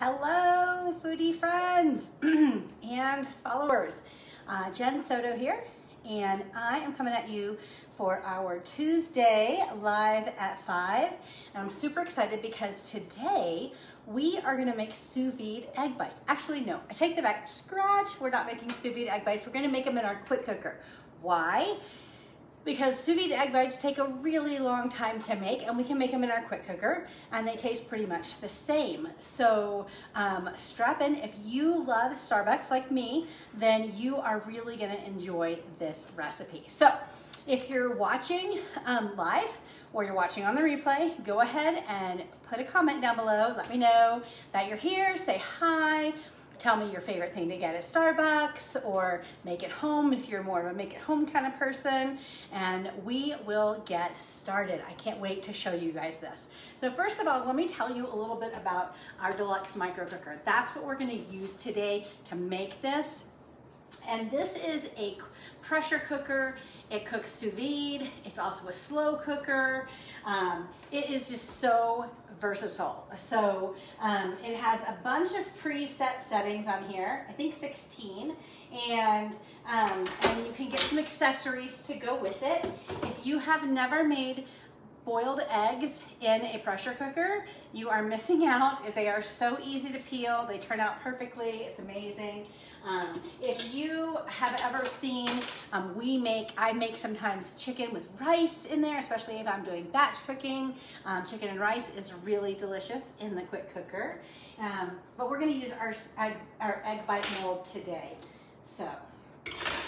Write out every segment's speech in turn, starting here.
Hello, foodie friends and followers. Uh, Jen Soto here, and I am coming at you for our Tuesday live at 5. And I'm super excited because today we are gonna make sous vide egg bites. Actually, no, I take the back, scratch, we're not making sous vide egg bites. We're gonna make them in our quick cooker. Why? Because sous vide egg bites take a really long time to make and we can make them in our quick cooker and they taste pretty much the same. So um, strap in, if you love Starbucks like me, then you are really gonna enjoy this recipe. So if you're watching um, live or you're watching on the replay, go ahead and put a comment down below. Let me know that you're here, say hi tell me your favorite thing to get at Starbucks or make it home if you're more of a make it home kind of person. And we will get started. I can't wait to show you guys this. So first of all, let me tell you a little bit about our deluxe multi-cooker. That's what we're gonna use today to make this. And this is a pressure cooker. It cooks sous vide. It's also a slow cooker. Um, it is just so versatile. So um, it has a bunch of preset settings on here, I think 16, and, um, and you can get some accessories to go with it. If you have never made boiled eggs in a pressure cooker, you are missing out. They are so easy to peel. They turn out perfectly. It's amazing. Um, if you have ever seen, um, we make, I make sometimes chicken with rice in there, especially if I'm doing batch cooking. Um, chicken and rice is really delicious in the quick cooker. Um, but we're gonna use our, our egg bite mold today. So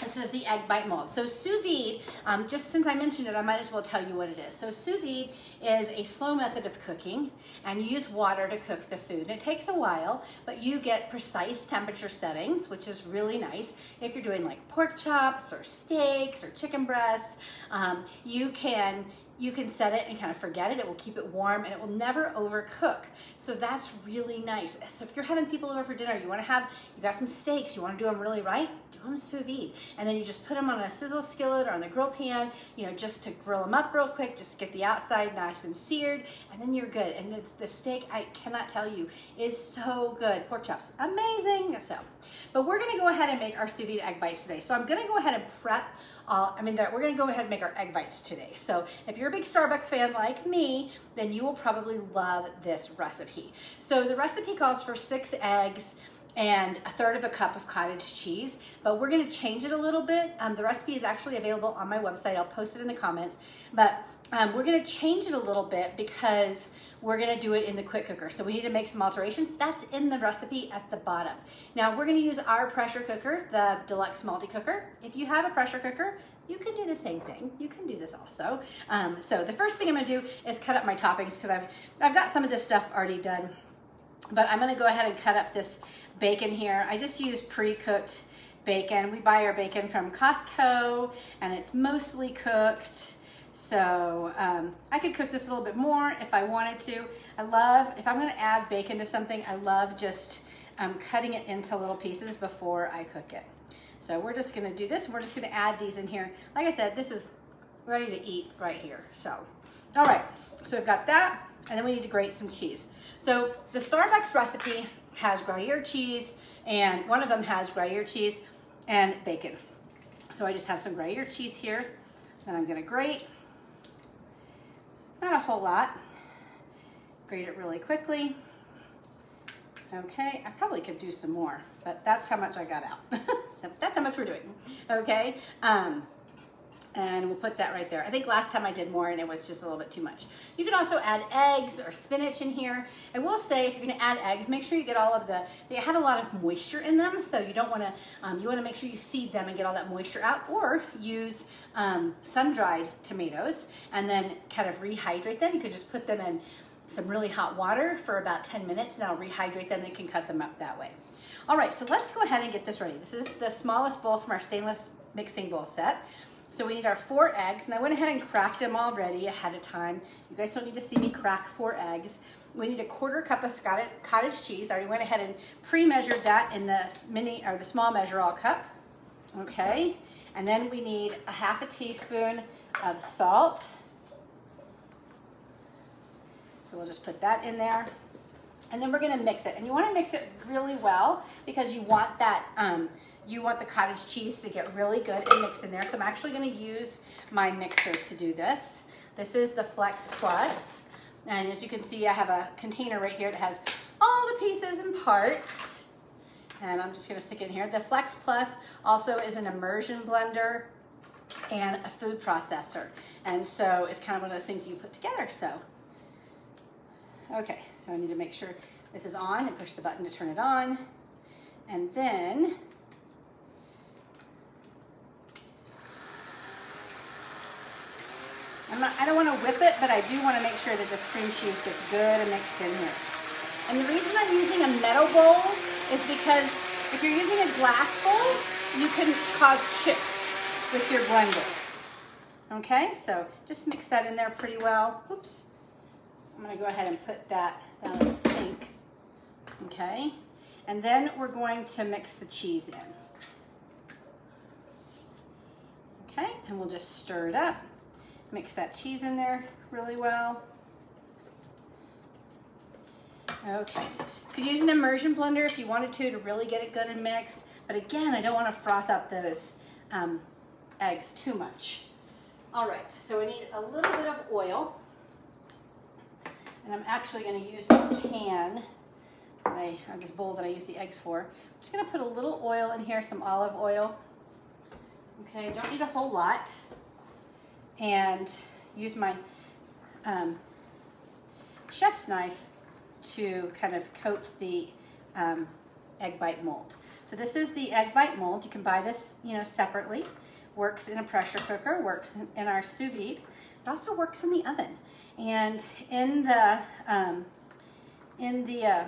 this is the egg bite mold. So sous vide, um, just since I mentioned it, I might as well tell you what it is. So sous vide is a slow method of cooking and you use water to cook the food. And it takes a while, but you get precise temperature settings, which is really nice. If you're doing like pork chops or steaks or chicken breasts, um, you can you can set it and kind of forget it. It will keep it warm and it will never overcook. So that's really nice. So if you're having people over for dinner, you wanna have, you got some steaks, you wanna do them really right, do them sous vide. And then you just put them on a sizzle skillet or on the grill pan, you know, just to grill them up real quick, just get the outside nice and seared, and then you're good. And it's the steak, I cannot tell you, is so good. Pork chops, amazing. So, but we're gonna go ahead and make our sous vide egg bites today. So I'm gonna go ahead and prep I mean, we're gonna go ahead and make our egg bites today. So if you're a big Starbucks fan like me, then you will probably love this recipe. So the recipe calls for six eggs, and a third of a cup of cottage cheese, but we're gonna change it a little bit. Um, the recipe is actually available on my website. I'll post it in the comments, but um, we're gonna change it a little bit because we're gonna do it in the quick cooker. So we need to make some alterations. That's in the recipe at the bottom. Now we're gonna use our pressure cooker, the Deluxe Multi-Cooker. If you have a pressure cooker, you can do the same thing. You can do this also. Um, so the first thing I'm gonna do is cut up my toppings because I've, I've got some of this stuff already done. But I'm gonna go ahead and cut up this bacon here. I just use pre-cooked bacon. We buy our bacon from Costco and it's mostly cooked. So um, I could cook this a little bit more if I wanted to. I love, if I'm gonna add bacon to something, I love just um, cutting it into little pieces before I cook it. So we're just gonna do this. We're just gonna add these in here. Like I said, this is ready to eat right here. So, all right, so we've got that, and then we need to grate some cheese. So the Starbucks recipe has Gruyere cheese, and one of them has Gruyere cheese and bacon. So I just have some Gruyere cheese here that I'm gonna grate. Not a whole lot. Grate it really quickly. Okay, I probably could do some more, but that's how much I got out. so that's how much we're doing, okay? Um, and we'll put that right there. I think last time I did more and it was just a little bit too much. You can also add eggs or spinach in here. I will say if you're gonna add eggs, make sure you get all of the, they have a lot of moisture in them, so you don't wanna, um, you wanna make sure you seed them and get all that moisture out, or use um, sun-dried tomatoes and then kind of rehydrate them. You could just put them in some really hot water for about 10 minutes and that'll rehydrate them, they can cut them up that way. All right, so let's go ahead and get this ready. This is the smallest bowl from our stainless mixing bowl set. So we need our four eggs, and I went ahead and cracked them already ahead of time. You guys don't need to see me crack four eggs. We need a quarter cup of cottage cheese. I already went ahead and pre-measured that in the mini or the small measure all cup. Okay, and then we need a half a teaspoon of salt. So we'll just put that in there. And then we're gonna mix it. And you wanna mix it really well because you want that, um, you want the cottage cheese to get really good and mix in there. So I'm actually gonna use my mixer to do this. This is the Flex Plus. And as you can see, I have a container right here that has all the pieces and parts. And I'm just gonna stick in here. The Flex Plus also is an immersion blender and a food processor. And so it's kind of one of those things you put together. So, okay, so I need to make sure this is on and push the button to turn it on. And then not, i don't want to whip it, but I do want to make sure that this cream cheese gets good and mixed in here. And the reason I'm using a metal bowl is because if you're using a glass bowl, you can cause chips with your blender. Okay, so just mix that in there pretty well. Oops. I'm gonna go ahead and put that down in the sink. Okay, and then we're going to mix the cheese in. Okay, and we'll just stir it up. Mix that cheese in there really well. Okay, could use an immersion blender if you wanted to to really get it good and mixed. But again, I don't want to froth up those um, eggs too much. All right, so I need a little bit of oil. And I'm actually going to use this pan, I, or this bowl that I use the eggs for. I'm just going to put a little oil in here, some olive oil. Okay, don't need a whole lot and use my um, chef's knife to kind of coat the um, egg bite mold. So this is the egg bite mold. You can buy this, you know, separately. Works in a pressure cooker, works in our sous vide. It also works in the oven. And in the um, in the uh,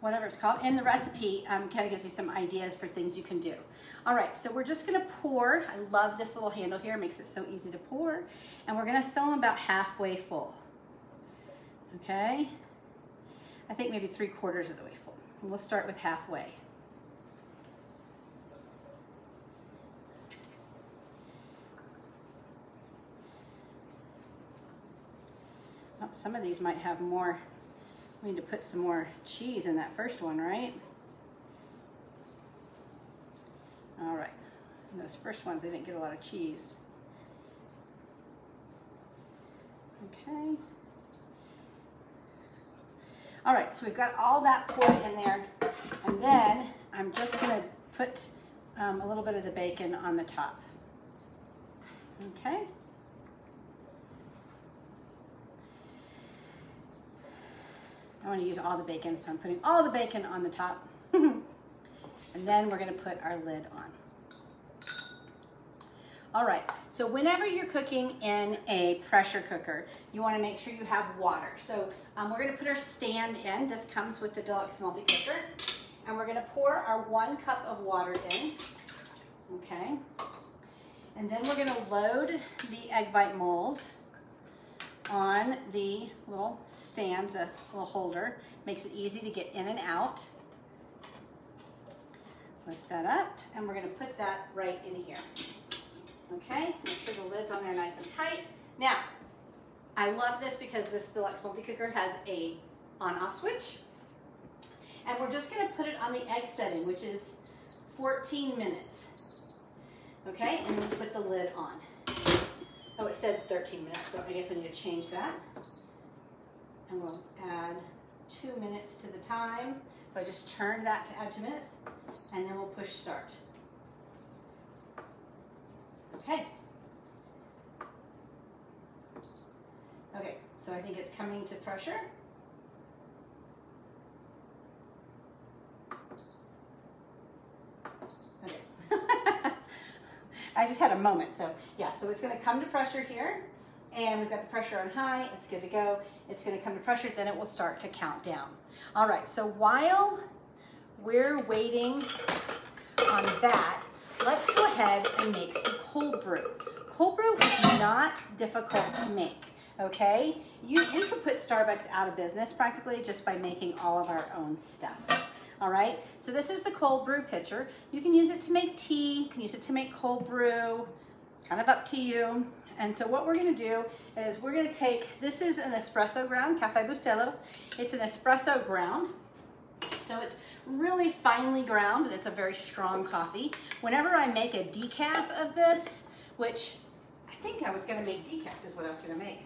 whatever it's called, in the recipe um, kind of gives you some ideas for things you can do. All right, so we're just gonna pour. I love this little handle here, it makes it so easy to pour. And we're gonna fill them about halfway full. Okay? I think maybe three quarters of the way full. And we'll start with halfway. Oh, some of these might have more we need to put some more cheese in that first one, right? All right. And those first ones, I didn't get a lot of cheese. Okay. All right, so we've got all that poured in there. And then I'm just gonna put um, a little bit of the bacon on the top. Okay. I want to use all the bacon, so I'm putting all the bacon on the top. and then we're going to put our lid on. All right, so whenever you're cooking in a pressure cooker, you wanna make sure you have water. So um, we're gonna put our stand in. This comes with the deluxe multi-cooker. And we're gonna pour our one cup of water in, okay? And then we're gonna load the egg bite mold on the little stand, the little holder. Makes it easy to get in and out. Lift that up, and we're gonna put that right in here. Okay, make sure the lid's on there nice and tight. Now, I love this because this deluxe multi-cooker has a on-off switch. And we're just gonna put it on the egg setting, which is 14 minutes. Okay, and then put the lid on. Oh, it said 13 minutes, so I guess I need to change that. And we'll add two minutes to the time. So I just turned that to add two minutes, and then we'll push start. Okay. Okay, so I think it's coming to pressure. I just had a moment. So yeah, so it's gonna come to pressure here and we've got the pressure on high, it's good to go. It's gonna come to pressure, then it will start to count down. All right, so while we're waiting on that, let's go ahead and make some cold brew. Cold brew is not difficult to make, okay? You, we could put Starbucks out of business practically just by making all of our own stuff all right? So this is the cold brew pitcher. You can use it to make tea, you can use it to make cold brew, kind of up to you. and so what we're gonna do is we're gonna take, this is an espresso ground, Cafe Bustelo. It's an espresso ground. So it's really finely ground and it's a very strong coffee. Whenever I make a decaf of this, which I think I was gonna make decaf is what I was gonna make.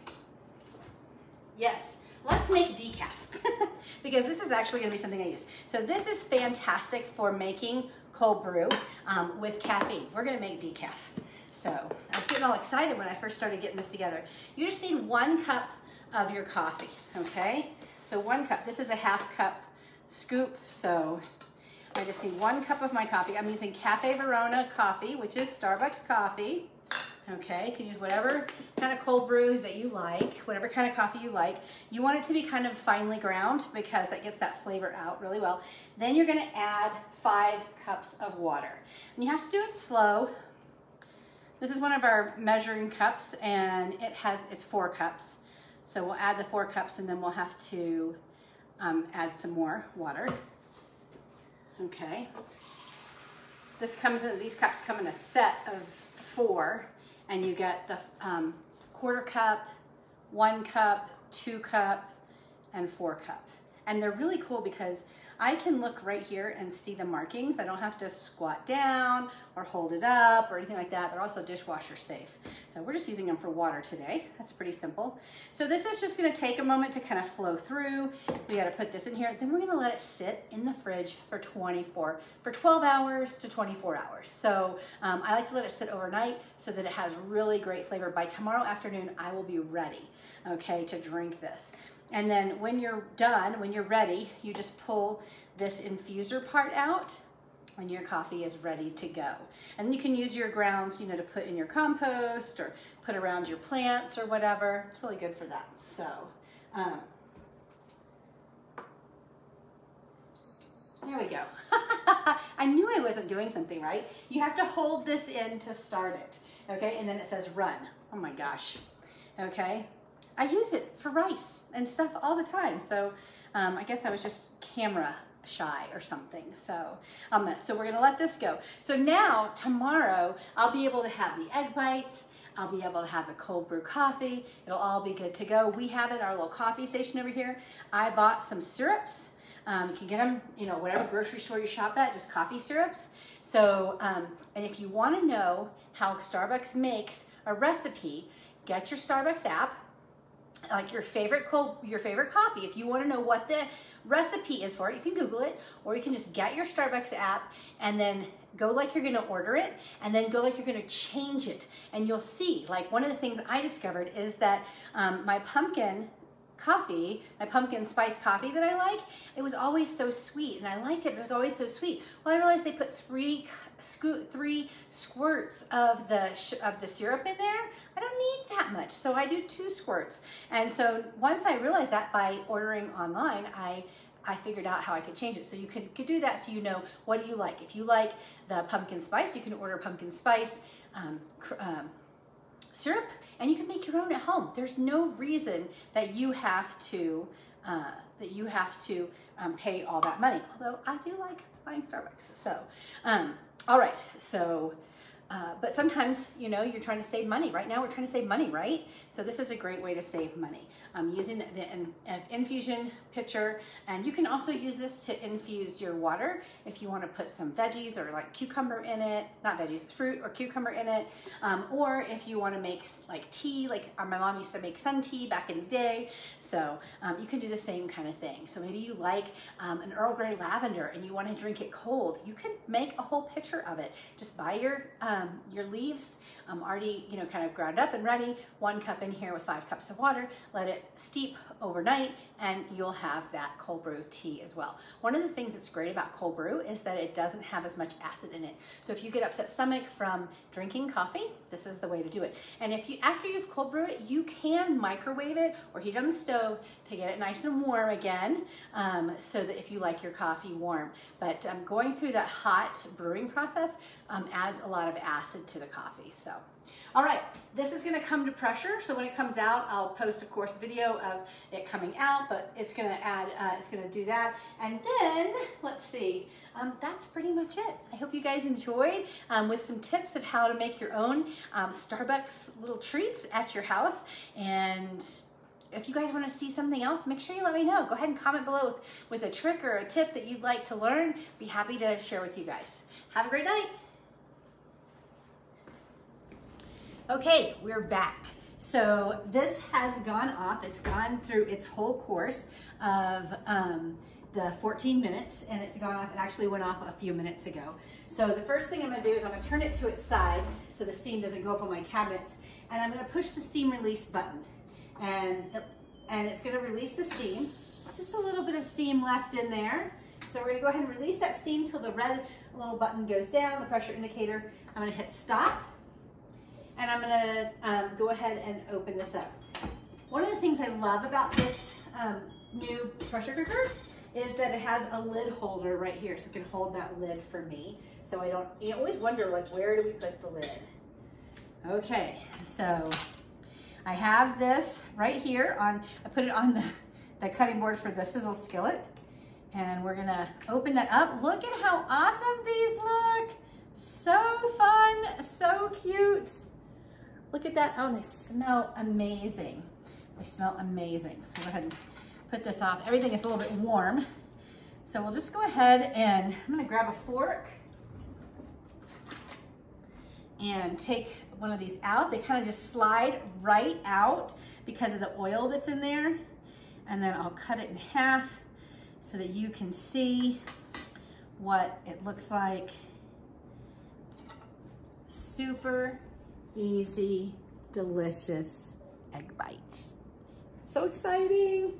Yes, let's make decaf because this is actually gonna be something I use. So this is fantastic for making cold brew um, with caffeine. We're gonna make decaf. So I was getting all excited when I first started getting this together. You just need one cup of your coffee, okay? So one cup, this is a half cup scoop, so I just need one cup of my coffee. I'm using Cafe Verona coffee, which is Starbucks coffee. Okay, you can use whatever kind of cold brew that you like, whatever kind of coffee you like. You want it to be kind of finely ground because that gets that flavor out really well. Then you're gonna add five cups of water. And you have to do it slow. This is one of our measuring cups and it has, it's four cups. So we'll add the four cups and then we'll have to um, add some more water. Okay. This comes in, these cups come in a set of four and you get the um, quarter cup, one cup, two cup, and four cup. And they're really cool because I can look right here and see the markings. I don't have to squat down or hold it up or anything like that. They're also dishwasher safe. So we're just using them for water today. That's pretty simple. So this is just gonna take a moment to kind of flow through. We gotta put this in here. Then we're gonna let it sit in the fridge for 24, for 12 hours to 24 hours. So um, I like to let it sit overnight so that it has really great flavor. By tomorrow afternoon, I will be ready, okay, to drink this. And then when you're done, when you're ready, you just pull this infuser part out and your coffee is ready to go. And you can use your grounds, you know, to put in your compost or put around your plants or whatever. It's really good for that. So, um, there we go. I knew I wasn't doing something right. You have to hold this in to start it, okay? And then it says run. Oh my gosh, okay? I use it for rice and stuff all the time. So um, I guess I was just camera shy or something. So, um, so we're gonna let this go. So now, tomorrow, I'll be able to have the egg bites, I'll be able to have a cold brew coffee. It'll all be good to go. We have it our little coffee station over here. I bought some syrups. Um, you can get them, you know, whatever grocery store you shop at, just coffee syrups. So, um, and if you want to know how Starbucks makes a recipe, get your Starbucks app, like your favorite cold, your favorite coffee. If you want to know what the recipe is for it, you can Google it, or you can just get your Starbucks app and then go like you're going to order it, and then go like you're going to change it, and you'll see. Like one of the things I discovered is that um, my pumpkin coffee, my pumpkin spice coffee that I like, it was always so sweet and I liked it, but it was always so sweet. Well, I realized they put three three squirts of the of the syrup in there. I don't need that much, so I do two squirts. And so once I realized that by ordering online, I I figured out how I could change it. So you could, could do that so you know what do you like. If you like the pumpkin spice, you can order pumpkin spice um, um, syrup and you can make your own at home. There's no reason that you have to uh, that you have to um, pay all that money. Although I do like buying Starbucks. So, um, all right. So uh, but sometimes, you know, you're trying to save money. Right now, we're trying to save money, right? So this is a great way to save money. I'm using the uh, infusion pitcher, and you can also use this to infuse your water if you want to put some veggies or like cucumber in it, not veggies, fruit or cucumber in it, um, or if you want to make like tea, like uh, my mom used to make sun tea back in the day. So um, you can do the same kind of thing. So maybe you like um, an Earl Grey lavender and you want to drink it cold. You can make a whole pitcher of it. Just buy your um, your leaves um, already, you know, kind of ground up and ready. One cup in here with five cups of water. Let it steep overnight and you'll have that cold brew tea as well. One of the things that's great about cold brew is that it doesn't have as much acid in it. So if you get upset stomach from drinking coffee, this is the way to do it. And if you, after you've cold brew it, you can microwave it or heat it on the stove to get it nice and warm again um, so that if you like your coffee warm. But um, going through that hot brewing process um, adds a lot of acid acid to the coffee. So, all right, this is gonna come to pressure. So when it comes out, I'll post, of course, video of it coming out, but it's gonna add, uh, it's gonna do that. And then, let's see, um, that's pretty much it. I hope you guys enjoyed um, with some tips of how to make your own um, Starbucks little treats at your house. And if you guys want to see something else, make sure you let me know. Go ahead and comment below with, with a trick or a tip that you'd like to learn. Be happy to share with you guys. Have a great night. Okay, we're back. So this has gone off. It's gone through its whole course of um, the 14 minutes and it's gone off. It actually went off a few minutes ago. So the first thing I'm gonna do is I'm gonna turn it to its side so the steam doesn't go up on my cabinets and I'm gonna push the steam release button and, and it's gonna release the steam. Just a little bit of steam left in there. So we're gonna go ahead and release that steam till the red little button goes down, the pressure indicator. I'm gonna hit stop and I'm gonna um, go ahead and open this up. One of the things I love about this um, new pressure cooker is that it has a lid holder right here so it can hold that lid for me. So I don't, you always wonder like where do we put the lid? Okay, so I have this right here on, I put it on the, the cutting board for the sizzle skillet. And we're gonna open that up. Look at how awesome these look. So fun, so cute. Look at that, oh, they smell amazing. They smell amazing. So go ahead and put this off. Everything is a little bit warm. So we'll just go ahead and I'm gonna grab a fork and take one of these out. They kind of just slide right out because of the oil that's in there. And then I'll cut it in half so that you can see what it looks like. Super easy, delicious egg bites. So exciting.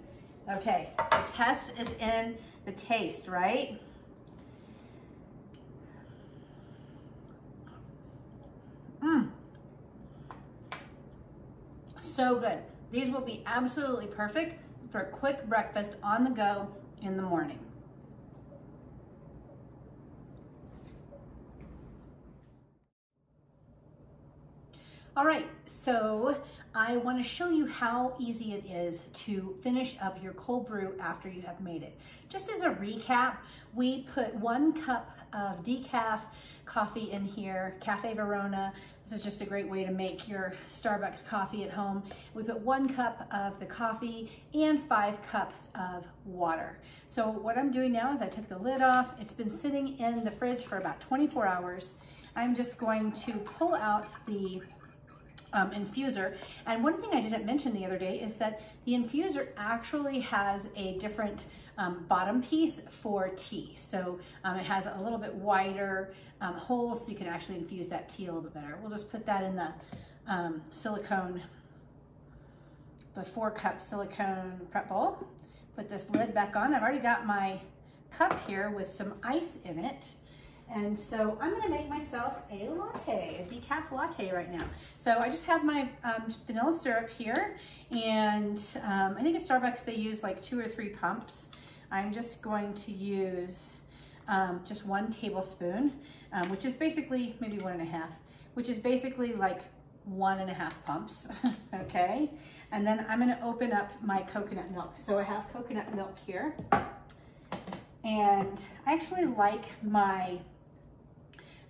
Okay, the test is in the taste, right? Mmm. So good. These will be absolutely perfect for a quick breakfast on the go in the morning. All right, so I wanna show you how easy it is to finish up your cold brew after you have made it. Just as a recap, we put one cup of decaf coffee in here, Cafe Verona. This is just a great way to make your Starbucks coffee at home. We put one cup of the coffee and five cups of water. So what I'm doing now is I took the lid off. It's been sitting in the fridge for about 24 hours. I'm just going to pull out the um, infuser. And one thing I didn't mention the other day is that the infuser actually has a different um, bottom piece for tea. So um, it has a little bit wider um, hole so you can actually infuse that tea a little bit better. We'll just put that in the um, silicone, the four cup silicone prep bowl. Put this lid back on. I've already got my cup here with some ice in it. And so I'm gonna make myself a latte, a decaf latte right now. So I just have my um, vanilla syrup here and um, I think at Starbucks they use like two or three pumps. I'm just going to use um, just one tablespoon, um, which is basically maybe one and a half, which is basically like one and a half pumps, okay? And then I'm gonna open up my coconut milk. So I have coconut milk here. And I actually like my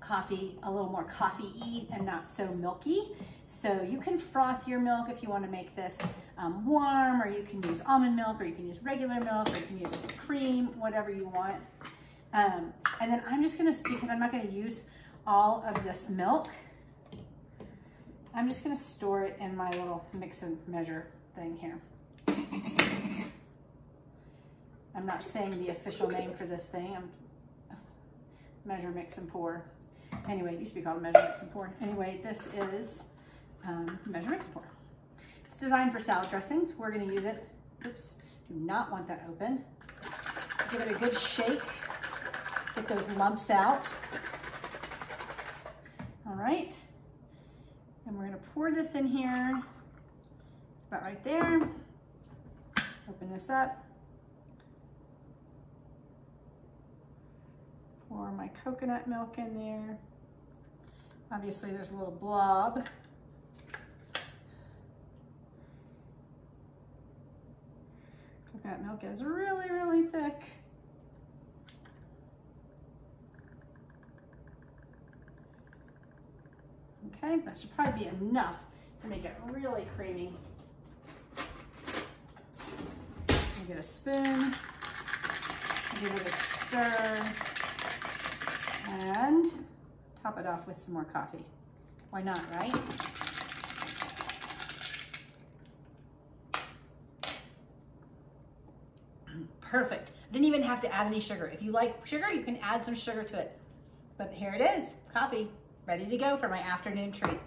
coffee a little more coffee-y and not so milky. So you can froth your milk if you want to make this um, warm, or you can use almond milk, or you can use regular milk, or you can use cream, whatever you want. Um, and then I'm just gonna, because I'm not gonna use all of this milk, I'm just gonna store it in my little mix and measure thing here. I'm not saying the official name for this thing. I'm measure, mix, and pour. Anyway, it used to be called Measure Mix Pour. Anyway, this is um, Pour. It's designed for salad dressings. We're gonna use it, oops, do not want that open. Give it a good shake, get those lumps out. All right, and we're gonna pour this in here, about right there. Open this up. Pour my coconut milk in there Obviously there's a little blob. Coconut milk is really, really thick. Okay, that should probably be enough to make it really creamy. I'll get a spoon, give it a stir, and top it off with some more coffee. Why not, right? Perfect. I didn't even have to add any sugar. If you like sugar, you can add some sugar to it. But here it is, coffee, ready to go for my afternoon treat.